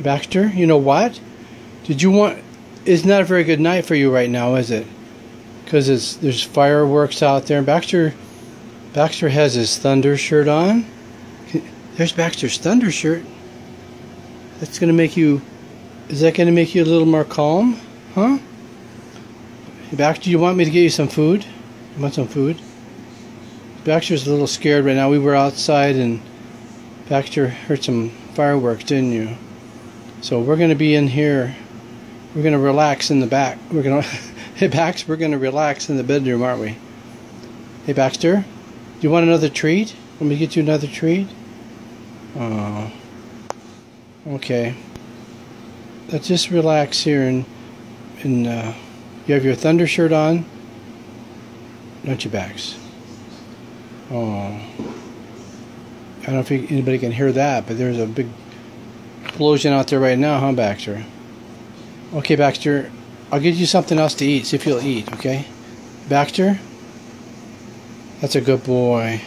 Baxter, you know what? Did you want? It's not a very good night for you right now, is it? Because there's fireworks out there. Baxter, Baxter has his thunder shirt on. There's Baxter's thunder shirt. That's gonna make you. Is that gonna make you a little more calm, huh? Baxter, you want me to get you some food? You want some food? Baxter's a little scared right now. We were outside and Baxter heard some fireworks, didn't you? So we're going to be in here. We're going to relax in the back. We're going to, hey Baxter, we're going to relax in the bedroom, aren't we? Hey Baxter, do you want another treat? Let me get you another treat. Oh, okay. Let's just relax here and and uh, you have your thunder shirt on, don't you, Bax? Oh. I don't think anybody can hear that, but there's a big explosion out there right now, huh, Baxter? Okay, Baxter, I'll get you something else to eat. See if you'll eat, okay? Baxter? That's a good boy.